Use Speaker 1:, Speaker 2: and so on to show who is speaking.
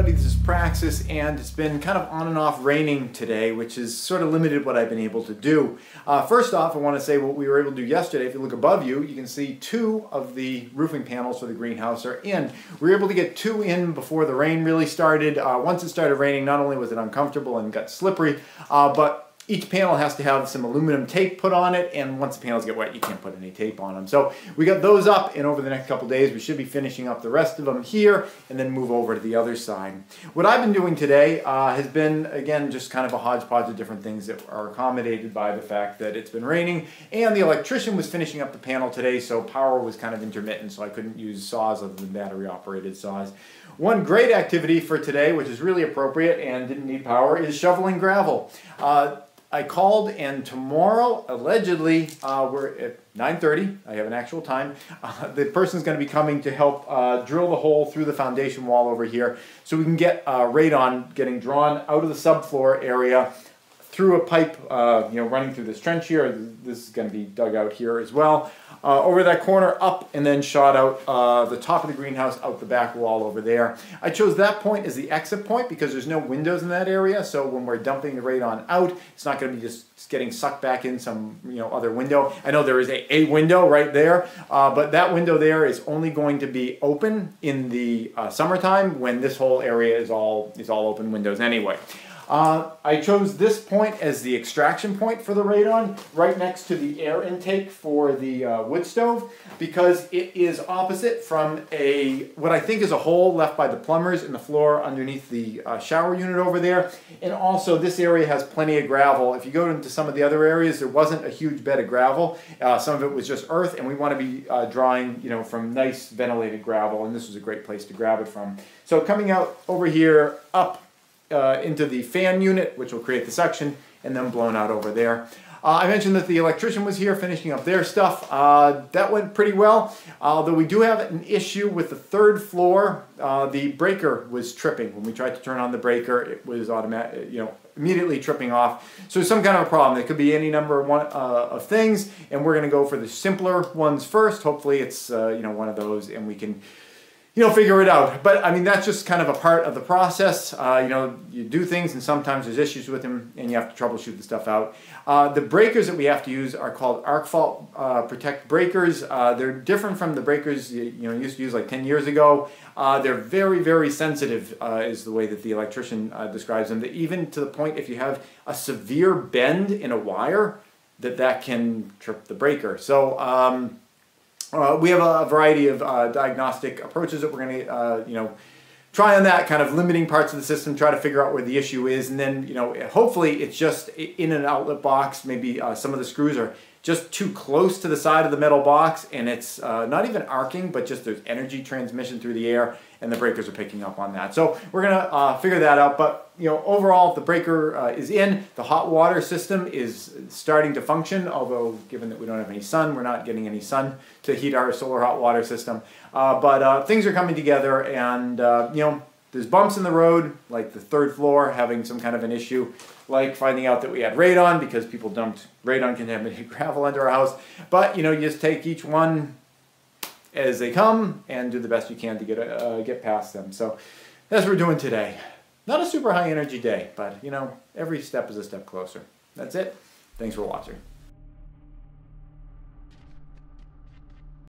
Speaker 1: everybody, this is Praxis, and it's been kind of on and off raining today, which has sort of limited what I've been able to do. Uh, first off, I want to say what we were able to do yesterday. If you look above you, you can see two of the roofing panels for the greenhouse are in. We were able to get two in before the rain really started. Uh, once it started raining, not only was it uncomfortable and got slippery, uh, but each panel has to have some aluminum tape put on it, and once the panels get wet, you can't put any tape on them. So we got those up, and over the next couple days, we should be finishing up the rest of them here, and then move over to the other side. What I've been doing today uh, has been, again, just kind of a hodgepodge of different things that are accommodated by the fact that it's been raining, and the electrician was finishing up the panel today, so power was kind of intermittent, so I couldn't use saws other than battery-operated saws. One great activity for today, which is really appropriate and didn't need power, is shoveling gravel. Uh, I called and tomorrow, allegedly, uh, we're at 9.30, I have an actual time, uh, the person's going to be coming to help uh, drill the hole through the foundation wall over here so we can get uh, radon getting drawn out of the subfloor area through a pipe, uh, you know, running through this trench here. This is going to be dug out here as well. Uh, over that corner, up, and then shot out uh, the top of the greenhouse, out the back wall over there. I chose that point as the exit point because there's no windows in that area, so when we're dumping the radon out, it's not going to be just getting sucked back in some you know other window. I know there is a, a window right there, uh, but that window there is only going to be open in the uh, summertime when this whole area is all is all open windows anyway. Uh, I chose this point as the extraction point for the radon, right next to the air intake for the uh, wood stove, because it is opposite from a what I think is a hole left by the plumbers in the floor underneath the uh, shower unit over there. And also this area has plenty of gravel. If you go into some of the other areas, there wasn't a huge bed of gravel. Uh, some of it was just earth, and we want to be uh, drawing you know, from nice ventilated gravel, and this was a great place to grab it from. So coming out over here, up uh, into the fan unit, which will create the suction, and then blown out over there. Uh, I mentioned that the electrician was here finishing up their stuff. Uh, that went pretty well, although we do have an issue with the third floor. Uh, the breaker was tripping. When we tried to turn on the breaker, it was automatic, you know, immediately tripping off. So some kind of a problem. It could be any number of, one, uh, of things, and we're going to go for the simpler ones first. Hopefully it's, uh, you know, one of those, and we can you know, figure it out. But I mean, that's just kind of a part of the process. Uh, you know, you do things and sometimes there's issues with them and you have to troubleshoot the stuff out. Uh, the breakers that we have to use are called arc fault uh, protect breakers. Uh, they're different from the breakers you, you know used to use like 10 years ago. Uh, they're very, very sensitive uh, is the way that the electrician describes them. That even to the point if you have a severe bend in a wire, that that can trip the breaker. So, um, uh, we have a, variety of uh, diagnostic approaches that we're going to, uh, you know, try on that kind of limiting parts of the system, try to figure out where the issue is, and then, you know, hopefully it's just in an outlet box. Maybe uh, some of the screws are just too close to the side of the metal box and it's uh, not even arcing but just there's energy transmission through the air and the breakers are picking up on that. So we're gonna uh, figure that out but you know overall the breaker uh, is in, the hot water system is starting to function although given that we don't have any sun we're not getting any sun to heat our solar hot water system uh, but uh, things are coming together and uh, you know there's bumps in the road, like the third floor having some kind of an issue, like finding out that we had radon because people dumped radon contaminated gravel under our house. But you know, you just take each one as they come and do the best you can to get uh, get past them. So that's what we're doing today. Not a super high energy day, but you know, every step is a step closer. That's it. Thanks for watching.